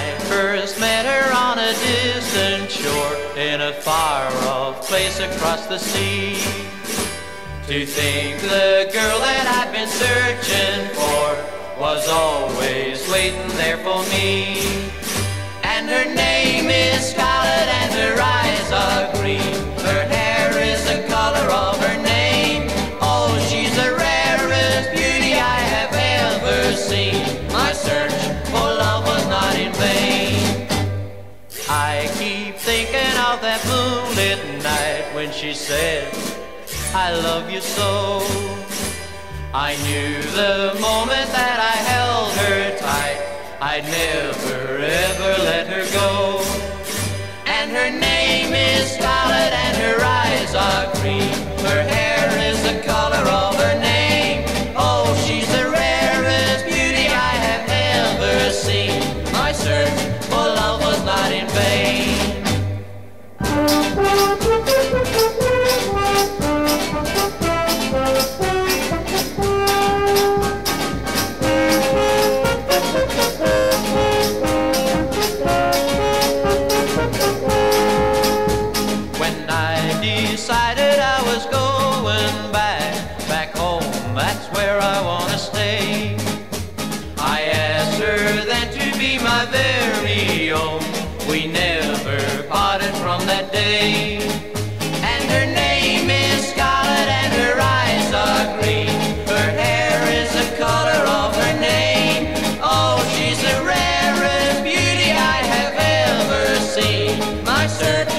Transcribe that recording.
I first met her on a distant shore in a far-off place across the sea. To think the girl that I've been searching for was always waiting there for me. I keep thinking of that moonlit night when she said, I love you so. I knew the moment that I held her tight, I'd never than to be my very own. We never parted from that day. And her name is Scarlet and her eyes are green. Her hair is the color of her name. Oh, she's the rarest beauty I have ever seen. My certain